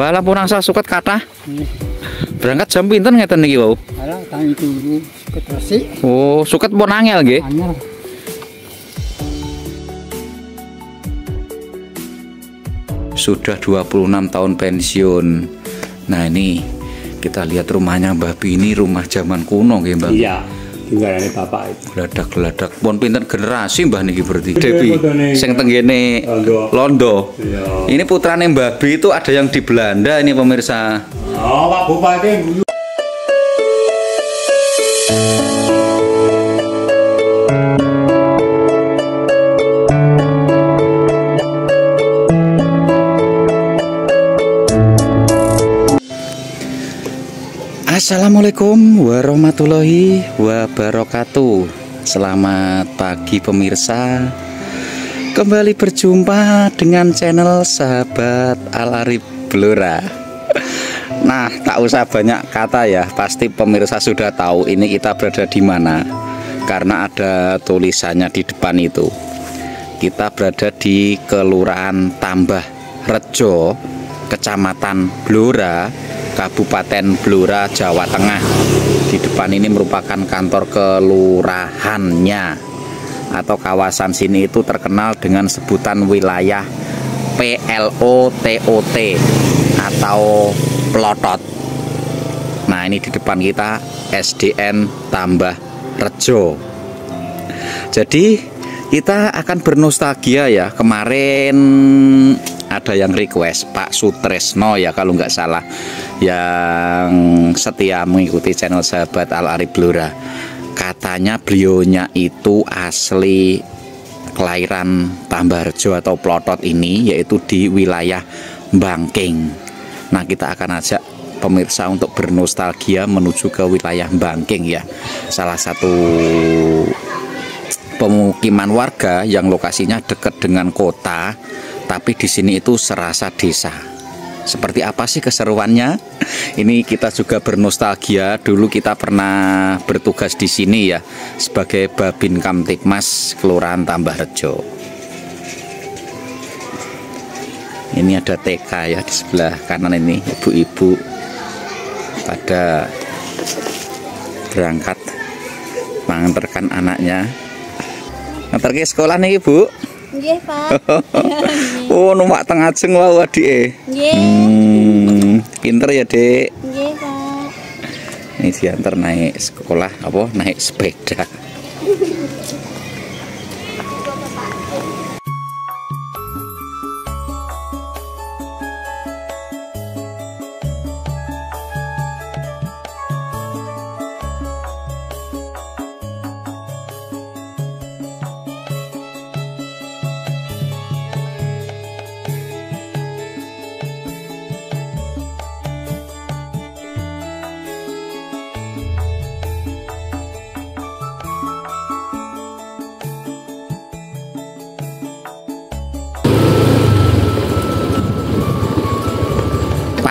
Walah pun asal suket kata. Nggih. Berangkat jam pinten ngeten niki wau? Ala tangi dulu suket resik Oh, suket pun angel nggih. anyar. Sudah 26 tahun pensiun. Nah, ini kita lihat rumahnya Mbah Bi ini rumah zaman kuno nggih, Mbah. Iya, tinggalane bapak itu. Geladak-geladak pun pinten generasi Mbah niki berarti. Iya, fotone. sing tenggene Londo. Londo. Iya. Ini putrane Mbah Bi itu ada yang di Belanda ini pemirsa. Oh, Pak Bupati Assalamualaikum warahmatullahi wabarakatuh. Selamat pagi pemirsa. Kembali berjumpa dengan channel sahabat Alarif Blora. Nah tak usah banyak kata ya. Pasti pemirsa sudah tahu ini kita berada di mana. Karena ada tulisannya di depan itu. Kita berada di Kelurahan Tambah Rejo Kecamatan Blora Kabupaten Blora, Jawa Tengah. Di depan ini merupakan kantor kelurahannya atau kawasan sini itu terkenal dengan sebutan wilayah PLOTOT atau pelotot. Nah, ini di depan kita SDN Tambah Rejo. Jadi kita akan bernostalgia ya. Kemarin ada yang request Pak Sutresno ya kalau nggak salah yang setia mengikuti channel sahabat Al Arif Blora. Katanya beliaunya itu asli kelahiran Tambarjo atau Plotot ini yaitu di wilayah Bangking. Nah, kita akan ajak pemirsa untuk bernostalgia menuju ke wilayah Bangking ya. Salah satu pemukiman warga yang lokasinya dekat dengan kota, tapi di sini itu serasa desa. Seperti apa sih keseruannya? Ini kita juga bernostalgia. Dulu kita pernah bertugas di sini ya sebagai Babin Kamtipmas Kelurahan Tambah Rejo. Ini ada TK ya di sebelah kanan ini ibu-ibu pada berangkat mengantarkan anaknya ngantar ke sekolah nih ibu Nggih, Pak. oh numpak tengah jeng wau adike. Nggih, hmm, pinter ya dek nggih, Pak. ini diantar naik sekolah apa? Naik sepeda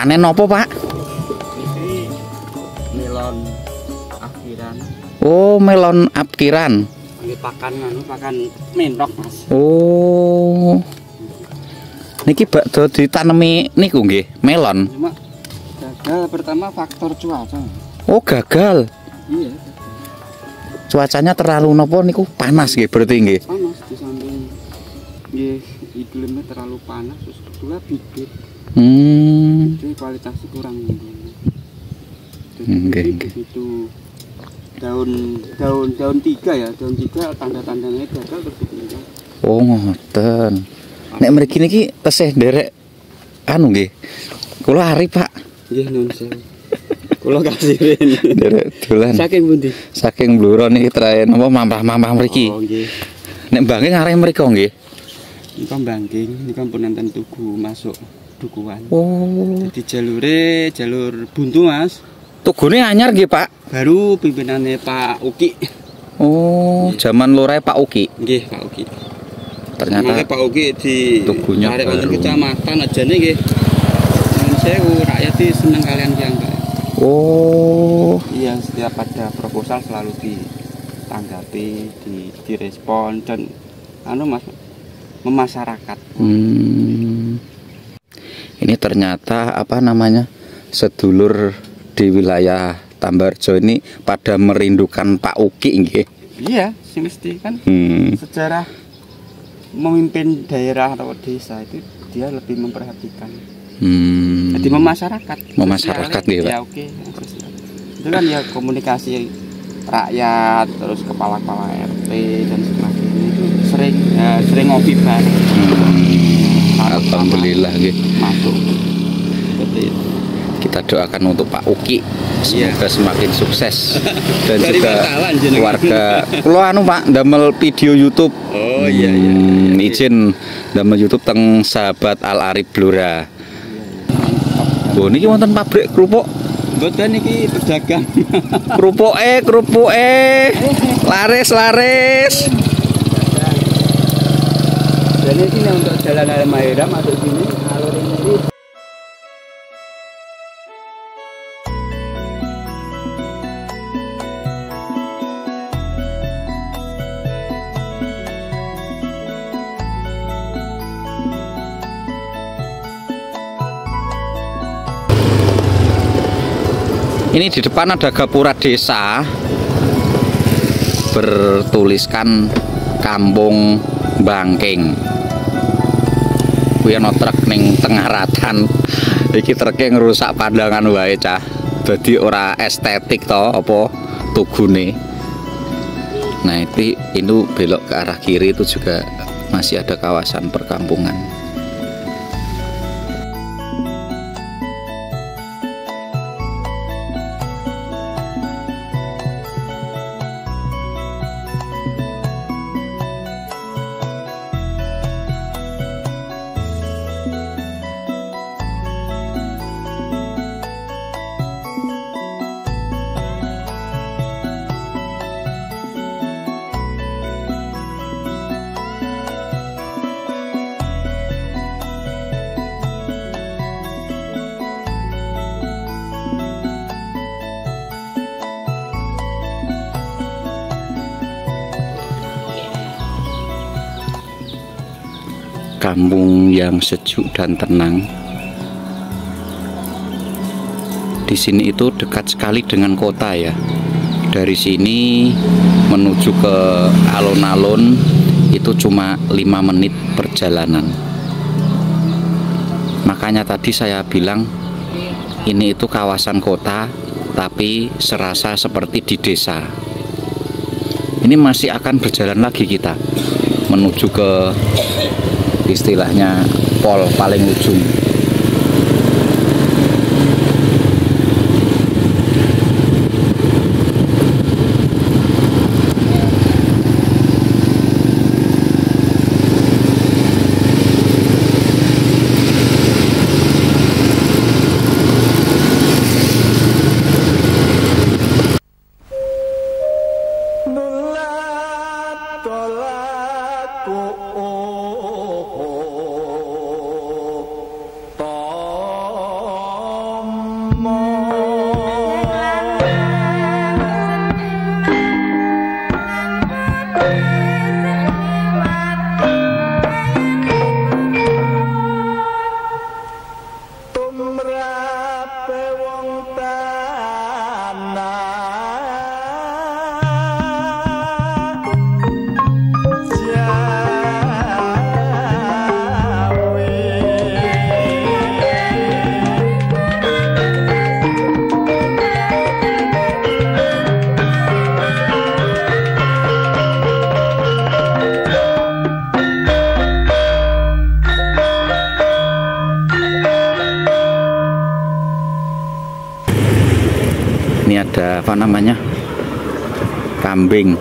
panen apa pak? Melon akhiran. oh melon apkiran Ini pakan anu pakan mentok, Mas. oh. Niki bakdo ditanemi niku nggih melon. Cuma gagal pertama faktor cuaca. oh gagal? Iya, cuacanya terlalu nopo niku? Panas nggih berarti nggih. Panas di samping. Nggih iklimnya terlalu panas terus kedua bibit hmm. Jadi kualitasnya kurang. Jadi Nggih, ini nggih. begitu daun daun daun tiga ya. Daun tiga tanda tandanya gagal terus ditinggal. Oh ngoten. Nek mriki niki tesih nderek anu nggih kula ari pak. Iya nun sewu. Kalau kasihin nderek dolan. Saking bundi saking bluro niki trae napa mampah-mampah mriki? Oh nggih. Nek mriko nggih? Ini kan bangking ini kan penonton tugu masuk dukuan oh jadi jalure jalur buntu mas tugune anyar nggih pak baru pimpinannya Pak Uki oh zaman lurae Pak Uki nggih Pak Uki ternyata Makanya Pak Uki di tugunya baru. kecamatan aja nih nggih. Sewu rakyat ini seneng kalian piyambak. oh Iya, setiap ada proposal selalu ditanggapi, di direspon dan anu Mas memasyarakat. Hmm. Ini ternyata apa namanya sedulur di wilayah Tambarjo ini pada merindukan Pak Uki nggih. Iya, sih mesti kan Hmm. sejarah memimpin daerah atau desa itu dia lebih memperhatikan. Hmm. Jadi memasyarakat. Memasyarakat, Pak. Ya oke. Itu kan ya komunikasi rakyat terus kepala-kepala RT dan sebagainya itu sering ya, sering ngopi bareng. Hmm. Alhamdulillah nggih. Masuk. Seperti itu. Kita doakan untuk Pak Uki semoga semakin sukses dan Dari juga keluarga. Kalau anu Pak damel video YouTube. Oh Hmm, izin damel YouTube teng sahabat Al Arif Blora. Oh niki wonten pabrik kerupuk. Betul iki pedagang. Kerupuk eh, kerupuk eh. Laris, laris. Jadi ini untuk jalan Almahira masuk sini alur ini Ini di depan ada gapura desa bertuliskan Kampung Bangking. Kuwi ana truk ning tengah ratan. Iki treke ngrusak pandangan wae cah. Dadi ora estetik to apa tugune. Nah, itu ini belok ke arah kiri itu juga masih ada kawasan perkampungan. Kampung yang sejuk dan tenang. Di sini itu dekat sekali dengan kota ya. Dari sini menuju ke alun-alun itu cuma lima menit perjalanan. Makanya tadi saya bilang ini itu kawasan kota tapi serasa seperti di desa. Ini masih akan berjalan lagi kita menuju ke istilahnya pol paling ujung kambing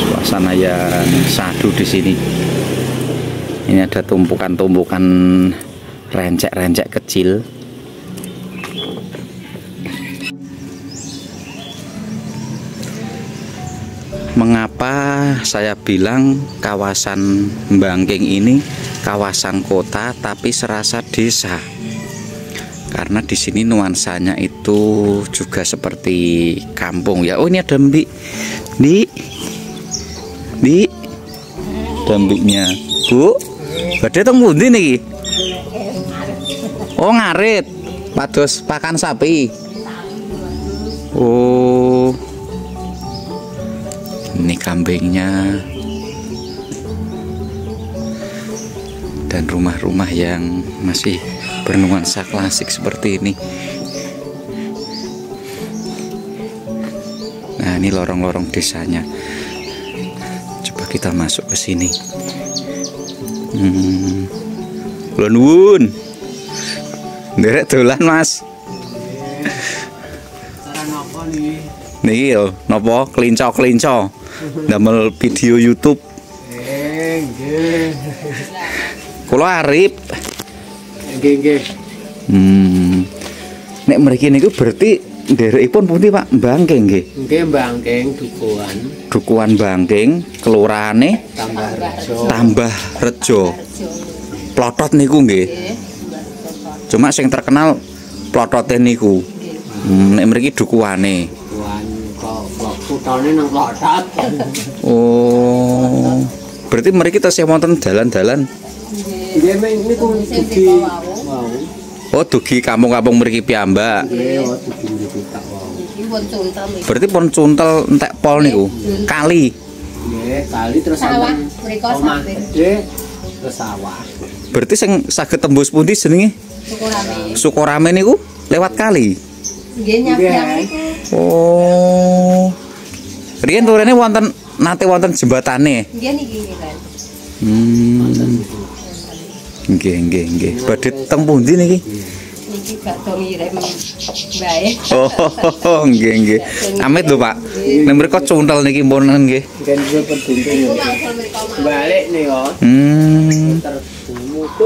suasana yang sadu di sini. Ini ada tumpukan-tumpukan rencek-rencek kecil. Mengapa saya bilang kawasan Bangking ini kawasan kota tapi serasa desa karena di sini nuansanya itu juga seperti kampung ya. Oh ini ada mbik, mbik, mbik, ada mbiknya, bu. Badhe teng pundi niki? Oh, ngarit. Pados pakan sapi. Oh. Ini kambingnya. Dan rumah-rumah yang masih bernuansa klasik seperti ini. Nah, ini lorong-lorong desanya. Coba kita masuk ke sini. Hmm. Kula nuwun. Nderek dolan, Mas. Niki yo, napa kelinco-kelinco. Damel video YouTube. Eh. Kula arep. Nggih, nggih. Hmm. Nek mriki niku berarti nderekipun pundi Pak? Bangking nggih. Nggih Bangkeng dukuhan Dukuhan Bangking, kelurahane tambah rejo. tambah rejo. Plotot niku nggih. Cuma sing terkenal plotote niku. Hmm, nek mriki kok kutane nang plotot. Oh. Berarti mriki tesih wonten dalan-dalan. Nggih niku dugi. Oh, dugi kampung-kampung mriki piyambak. Nggih, dugi niku tak wow. Berarti pun cuntel entek pol niku. Kali. Nggih, kali terus Sawah, mriko terus sawah. Berarti sing saged tembus pundi jenenge? Syukurane. Sukorame niku lewat kali. Nggih nyabrang niku. Oh. Riyen turene wonten nate wonten jembatane. Nggih niki nggih kan. Hmm. Nggih, nggih, nggih. Badhe teng pundi niki? Niki bakdo ngirim bae. Oh, nggih, nggih. Amit lho, Pak. Nek mriku cuntel niki pun nggih. Mriko. Balik nih. Hmm.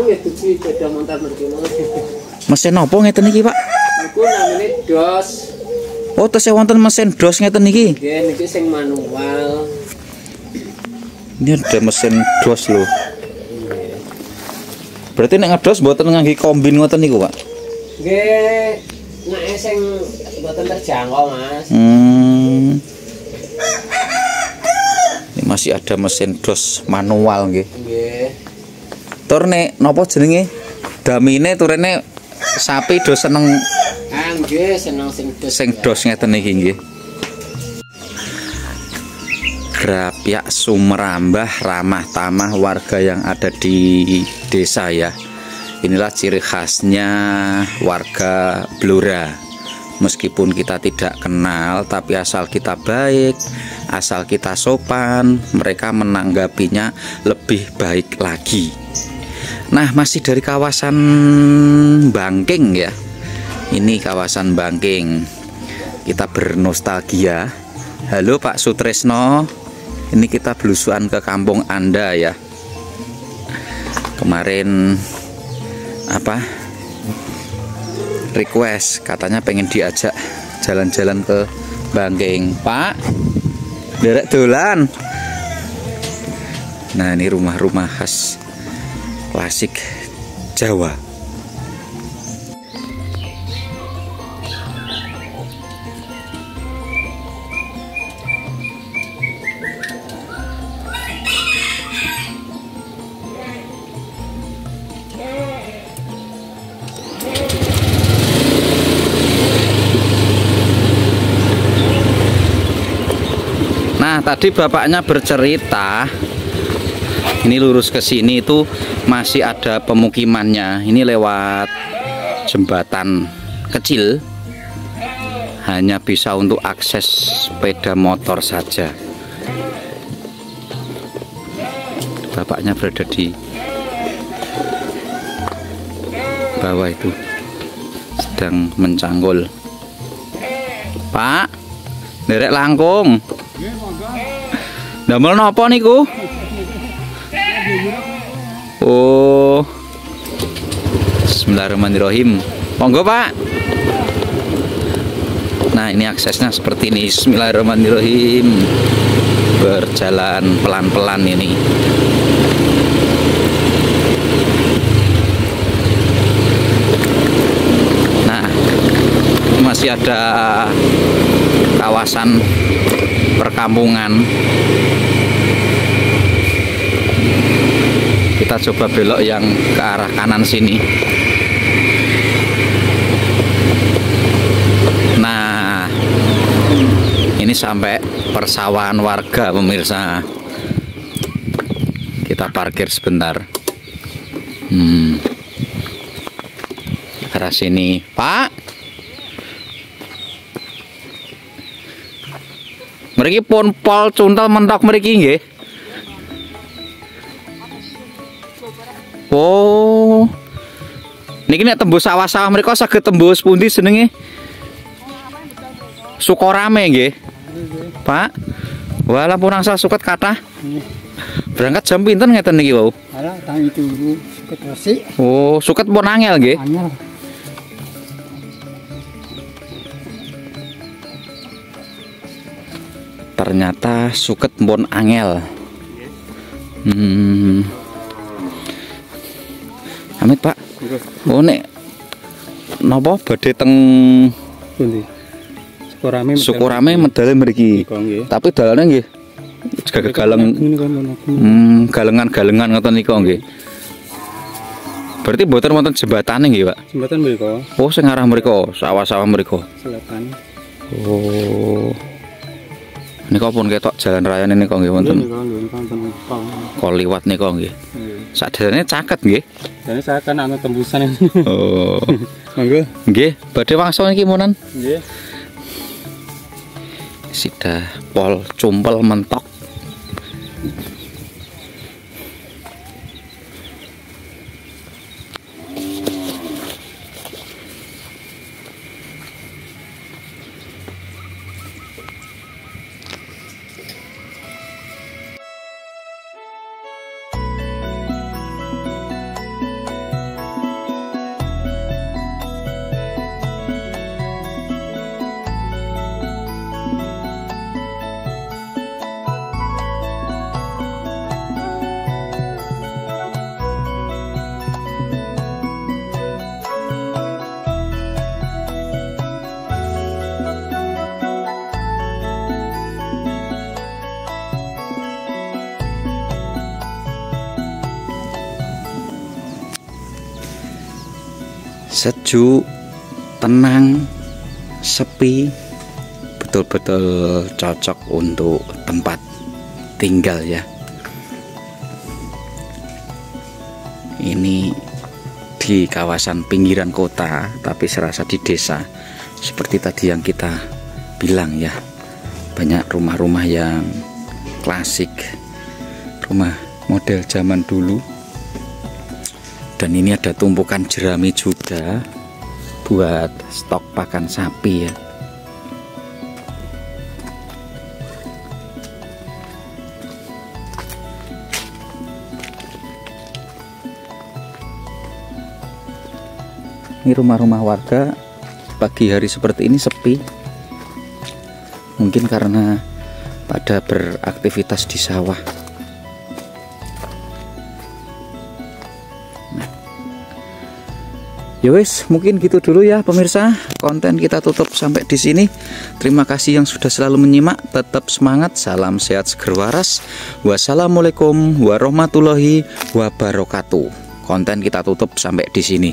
Ya Mesin apa ngeten iki, Pak? Niku namanya dos. Oh, tesih wonten mesin dos ngeten iki. Nggih niki sing manual. Ini ada mesin dos loh. Berarti nek ngedos mboten ngangge kombin ngoten niku, Pak. Nggih nek sing mboten terjangkau, Mas. Hmm. Ini masih ada mesin dos manual nggih. Nggih. Tur nek napa jenenge? Damine turene sapi do seneng Ah nggih seneng sing dos. sing dos ngeten iki nggih. Grapyak Sumerambah ramah tamah warga yang ada di desa ya. Inilah ciri khasnya warga Blora. Meskipun kita tidak kenal, tapi asal kita baik, asal kita sopan, mereka menanggapinya lebih baik lagi. Nah, masih dari kawasan Bangking ya. Ini kawasan Bangking. Kita bernostalgia. Halo Pak Sutresno. Ini kita belusuan ke kampung Anda ya. Kemarin apa? Request katanya pengen diajak jalan-jalan ke Bangking. Pak, derek dolan. Nah, ini rumah-rumah khas klasik Jawa. Tadi bapaknya bercerita ini lurus ke sini itu masih ada pemukimannya. Ini lewat jembatan kecil. Hanya bisa untuk akses sepeda motor saja. Bapaknya berada di bawah itu sedang mencanggul. Pak, derek langkung. Damel napa niku? Oh. Bismillahirrahmanirrahim. Monggo, Pak. Nah, ini aksesnya seperti ini. Bismillahirrahmanirrahim. Berjalan pelan-pelan ini. Nah, masih ada kawasan perkampungan. Kita coba belok yang ke arah kanan sini. Nah ini sampai persawahan warga pemirsa. Kita parkir sebentar. Hmm. ke arah sini. Pak Mereka pun pol cuntal mentok mereka nggih. Oh. Niki nek tembus sawah-sawah mereka saged tembus pundi senenge? Sukorame nggih. Pak. Wala pun angsal suket kathah. Berangkat jam pinten ngeten niki wau? Alah, tangi turu suket resik, Oh, suket pun angel nggih. anyar. Ternyata suket pun angel. Hmm. Amit, Pak. Oh, nek napa badhe teng. Sukurame medale mriki. Iko nggih. Tapi dalane nggih juga galeng hmm, galengan-galengan ngoten niku nggih. Berarti mboten wonten jembatane nggih, Pak. Jembatan mriko Oh, sing arah mriku, sawah-sawah mriku. selatan. Oh. Niku pun ketok jalan raya Ini niku nggih wonten pang. Kol liwat niku nggih. Nggih. Sadene caket nggih. Saya kan anu tembusan ini. Oh. Monggo. Nggih, badhe wangsul niki munan. Nggih. Sidah pol cumpel mentok. Sejuk, tenang, sepi, betul-betul cocok untuk tempat tinggal ya. Ini di kawasan pinggiran kota, tapi serasa di desa. Seperti tadi yang kita bilang ya, banyak rumah-rumah yang klasik, rumah model zaman dulu dan ini ada tumpukan jerami juga buat stok pakan sapi ya. Ini rumah-rumah warga pagi hari seperti ini sepi. Mungkin karena pada beraktivitas di sawah Ya wis, mungkin gitu dulu ya pemirsa. Konten kita tutup sampai di sini. Terima kasih yang sudah selalu menyimak. Tetap semangat. Salam sehat seger waras. Wassalamualaikum warahmatullahi wabarakatuh. Konten kita tutup sampai di sini.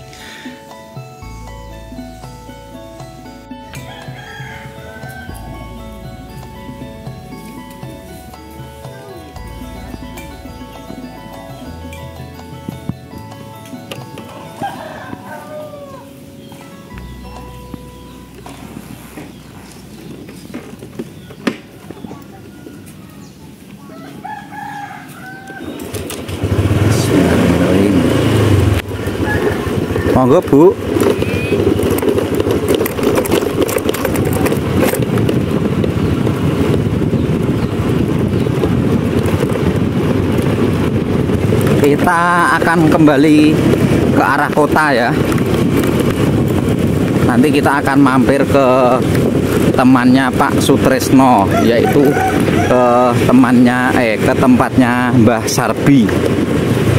Monggo Bu. Kita akan kembali ke arah kota ya. Nanti kita akan mampir ke temannya Pak Sutresno yaitu ke temannya eh ke tempatnya Mbah Sarbi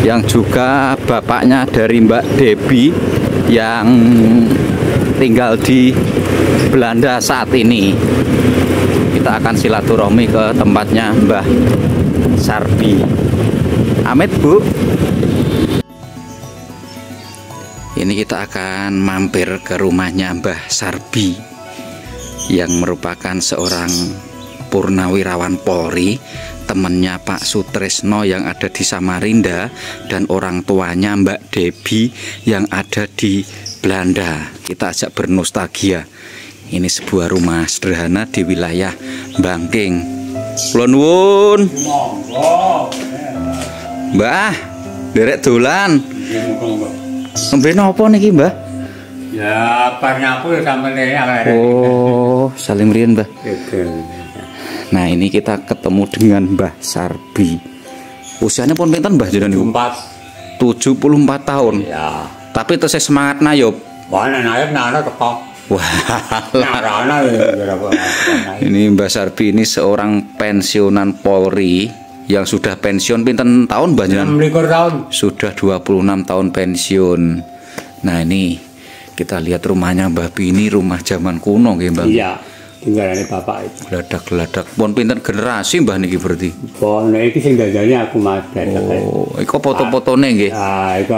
yang juga bapaknya dari Mbak Debi yang tinggal di Belanda saat ini. Kita akan silaturahmi ke tempatnya Mbah Sarbi. Amit Bu. Ini kita akan mampir ke rumahnya Mbah Sarbi yang merupakan seorang purnawirawan Polri temannya Pak Sutresno yang ada di Samarinda dan orang tuanya Mbak Debi yang ada di Belanda. Kita ajak bernostalgia. Ini sebuah rumah sederhana di wilayah Bangking. Kula nuwun. Mbah, derek dolan. Nembe napa niki, Mbah? Ya, parnya aku ini akhirnya. Oh, salim riyen, Mbah. Gitu. Nah, ini kita ketemu dengan Mbah Sarbi. Usianya pun pinten, Mbah niku? Empat. 74 tahun. Ya. Tapi terus semangat nayup. Wah, nana teko. Wah, ini Mbah Sarbi ini seorang pensiunan Polri yang sudah pensiun pinten tahun Mbah? 26 tahun. Sudah 26 tahun pensiun. Nah, ini kita lihat rumahnya Mbah Bi ini rumah zaman kuno nggih, Mbah. Iya. Tinggal ini bapak itu. Geladak-geladak pun pinten generasi Mbah niki berarti. Nah ini sing dadanya aku mas. Oh, iku foto-fotone nggih. Nah, itu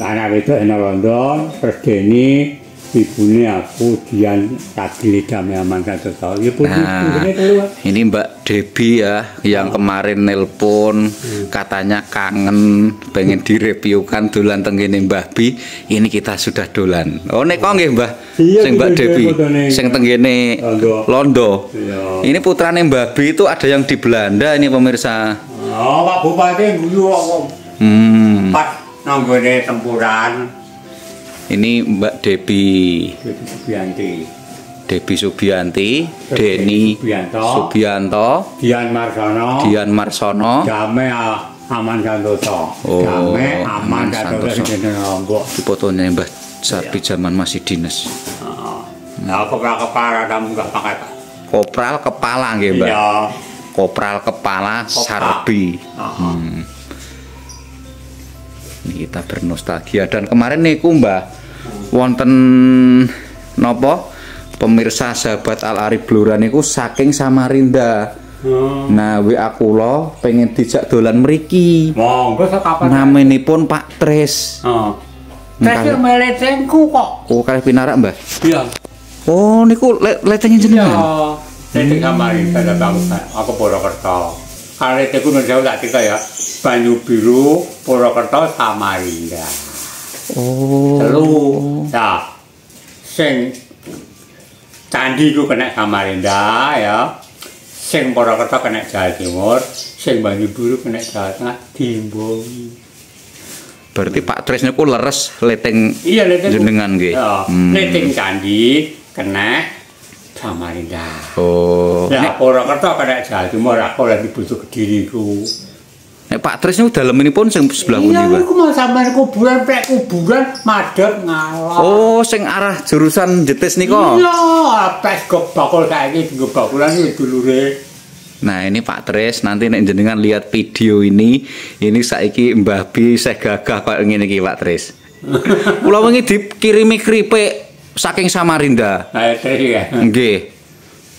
anak itu enak London, terus Denny, ibunya aku, Dian, Tagli, Damai Aman, satu tahun. Ya, pun Nah, ini keluar. ini Mbak Debi ya yang kemarin nelpon katanya kangen pengen direviewkan dolan tenggene Mbah Bi. Ini kita sudah dolan. Oh nek kok nggih Mbah. Iya, Sing Mbak iya, Debi fotone. sing tenggene Londo. Londo. Iya. Ini putrane Mbah Bi itu ada yang di Belanda ini pemirsa. Oh, Pak Bupati guyu. Hmm. Pas nanggone tempuran. Ini Mbak Debi Itu Subianti. Debi Subianti, Deni Subianto. Subianto, Dian Marsono. Dian Marsono. A- Aman Santoso. Oh, Damai Aman Aman Santoso Santoso. Itu fotonya Mbah Sapi zaman masih dinas. Heeh. Nah, pernah kepala kamu gak pakai Pak. Kopral kepala nggih, Mbak. Iya. Kopral kepala Kopral. Sarbi. Heeh. Hmm. Ini kita bernostalgia dan kemarin niku Mbah wonten nopo pemirsa sahabat Al Arif Blora niku saking Samarinda. Hmm. Nah, WA kula pengen dijak dolan mriki. Monggo sekapan. Namenipun Pak Tres. Heeh. Saya melecengku kok. Oh, kalih pinarak, Mbah. Iya. Oh, niku le letenya Iya. jenengan. Saya di kamar ini ada bangsa. Aku Purwokerto. Kalau itu gunung jauh tak cerita ya. Banyu biru, Purwokerto, Samarinda. Oh. Telu. Nah, sing candi ku kena Samarinda ya. Sing Purwokerto kena Jawa Timur, sing Banyu Biru kena Jawa Tengah, Timbongi. Berarti Pak Tres niku leres leteng Iya, leteng. jenengan nggih. Ya, Hmm. leteng candi kena Samarinda. Oh. Ya, Purwokerto kena Jawa Timur, aku lagi butuh kediri ku. Nek Pak Tres niku dalemenipun sing sebelah pundi, Iya, Pak? aku mau sampean kuburan, prek kuburan, madep ngalah. Oh, sing arah jurusan jetis nika. Iya, apes gok bakul saiki nggo bakulan iki dulure. Nah, ini Pak Tres nanti nek jenengan lihat video ini, ini saiki Mbah Bi saya gagah kok ngene iki Pak Tres. Kula wingi dikirimi keripik saking Samarinda. Nah, itu ya. Nggih.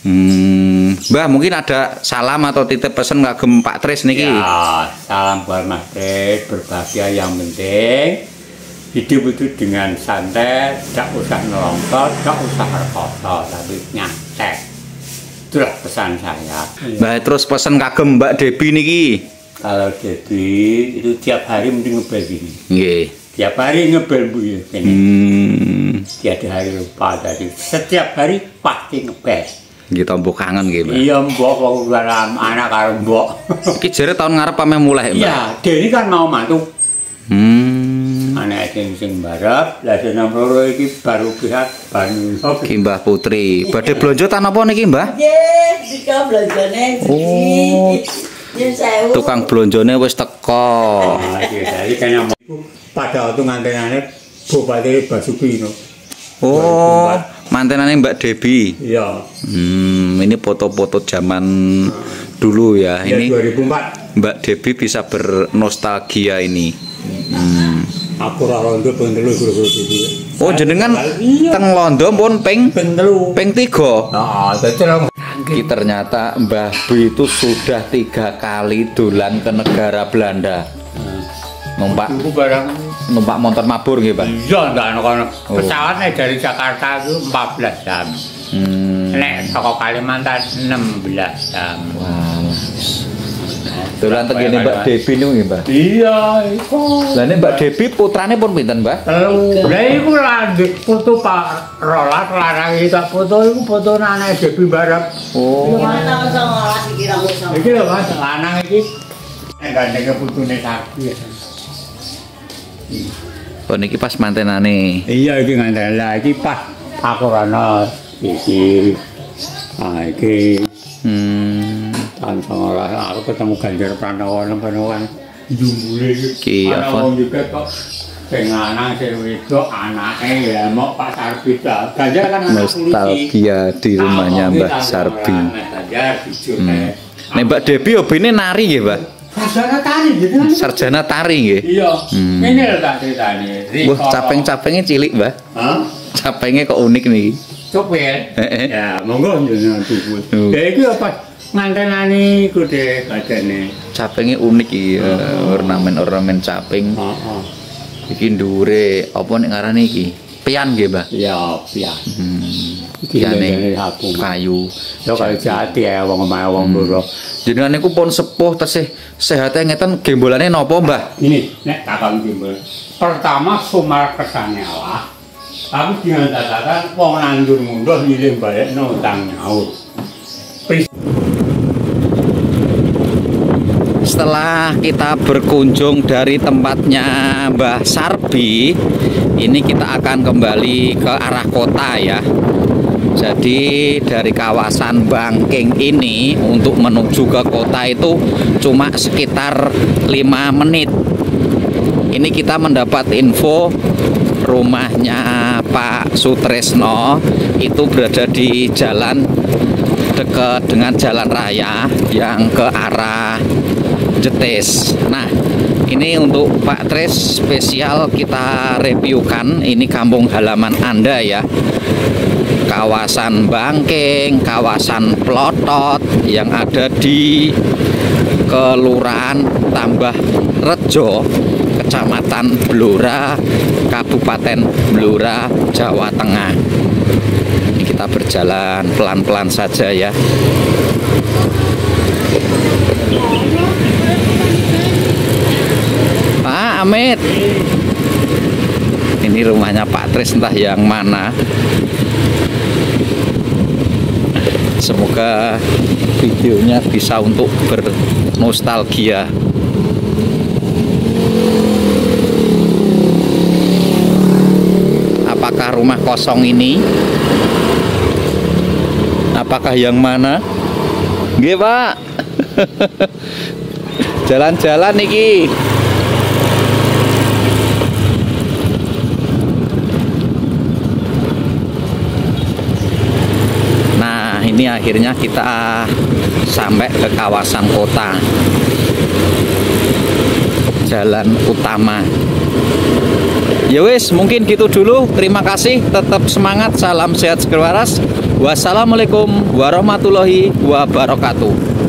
Hmm, Mbah mungkin ada salam atau titip pesan kagem Pak Tres niki. Ya, salam buat Mas Fred, berbahagia yang penting hidup itu dengan santai, tidak usah nelongkot, tidak usah rekoto, tapi nyantai. Itulah pesan saya. Mbah terus pesan kagem Mbak Debi niki. Kalau jadi itu tiap hari mesti ngebel gini. Nggih. Tiap hari ngebel bu ya. Ini. Hmm, Tiada hari lupa tadi. Setiap hari pasti ngebel. Nggih tampa kangen nggih, Mbak. Iya mbok kok dalam anak karo mbok. Iki jare tahun ngarep pameh mulai, Mbak. Iya, Denny kan mau mantu Hmm. anak sing sing barep, lah sing nomor loro iki baru pihak Banu. Ki Mbah Putri. Badhe blonjo tan apa niki, Mbah? Nggih, dika blonjone Oh. Tukang blonjone wis teko. Ah, iya, jadi yang mau pada waktu ngantenane Bupati Basuki no. Oh, mantenane Mbak Debi. Iya, Hmm, ini foto-foto zaman dulu ya. ya Ini 2004 Mbak Debi bisa bernostalgia ini. Hmm. aku ora rondo ping telu guru-guru. Oh, jenengan Iya. teng Londo pun ping ping telu. ping tiga. Nah, dadi orang Ki ternyata Mbah Bu itu sudah tiga kali dolan ke negara Belanda. Numpak Iku barang numpak motor mabur nggih, Pak? Iya, ndak. Oh. Pesawatnya dari Jakarta itu 14 jam. Hmm. Nek saka Kalimantan 16 jam. Wah. Dolan tegene Mbak Debi niku nggih, Mbak. Iya, iku. Lah nek Mbak Debi putrane pun pinten, Mbak? Telu. Lah iku lanjut foto Pak Rolas larang iki tak foto iku foto anak Debi Barep. Oh. Gimana tahun songolas dikira aku sama. Iki lho Mas, lanang iki. Nek putune. Oh niki pas mantenane. Iya iki ngandel lah iki pas aku rono iki. Ah iki Hmm. tahun songolas aku ketemu Ganjar Pranowo nang kono kan jumbule Ki, Ana apa? wong juga kok sing lanang sing wedok anake ya mau Pak Sarbi ta. Ganjar kan anak. Nostalgia di rumahnya Ah, Mbak kita Sarbi. Ganjar jujur Hmm. Nek Mbak Debi hobine nari nggih, Mbak? Sarjana tani gitu kan. Sarjana tari nggih. Iya. Hmm. Ini lho tak ceritani. Wah, capeng-capengnya cilik, Mbak. Hah? Capengnya kok unik nih. Copet. Heeh. Ya, monggo njenengan tuku. Ya iki apa ngantenani ku de kadene. Capengnya unik iki, eh, ornamen-ornamen caping. Heeh. Iki ndure apa nek ngarani iki? Pian nggih, Mbak. Ya, ya. Hmm. Piane kayu. Ya kalau jati ya wong omahe wong loro. Jenengan niku pun sepuh tesih sehate ngeten gembolane napa, Mbah? Ini, nek takon timbul. Pertama sumar kesane Allah. Tapi dengan catatan wong nandur mundur nyilih balekno utang nyaur. Setelah kita berkunjung dari tempatnya Mbah Sarbi, ini kita akan kembali ke arah kota ya. Jadi dari kawasan Bangking ini untuk menuju ke kota itu cuma sekitar 5 menit. Ini kita mendapat info rumahnya Pak Sutresno itu berada di jalan dekat dengan jalan raya yang ke arah Jetis. Nah, ini untuk Pak Tres spesial kita reviewkan ini kampung halaman Anda ya. Kawasan Bangking, kawasan Plotot yang ada di Kelurahan Tambah Rejo, Kecamatan Blora, Kabupaten Blora, Jawa Tengah. Ini kita berjalan pelan-pelan saja ya. Amit. Ini rumahnya Pak Tris entah yang mana. Semoga videonya bisa untuk bernostalgia. Apakah rumah kosong ini? Apakah yang mana? Nggih, Pak. Jalan-jalan niki. Nah, ini akhirnya kita sampai ke kawasan kota. Jalan utama. Ya wis, mungkin gitu dulu. Terima kasih, tetap semangat. Salam sehat seger waras. Wassalamualaikum warahmatullahi wabarakatuh.